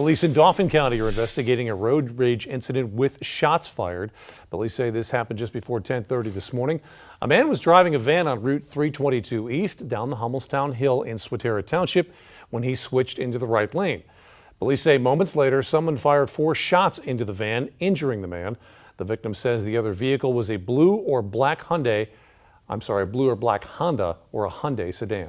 Police in Dauphin County are investigating a road rage incident with shots fired. Police say this happened just before 10:30 this morning. A man was driving a van on Route 322 East down the Hummelstown Hill in Swatara Township when he switched into the right lane. Police say moments later, someone fired four shots into the van, injuring the man. The victim says the other vehicle was a blue or black Hyundai, I'm sorry, a blue or black Honda or a Hyundai sedan.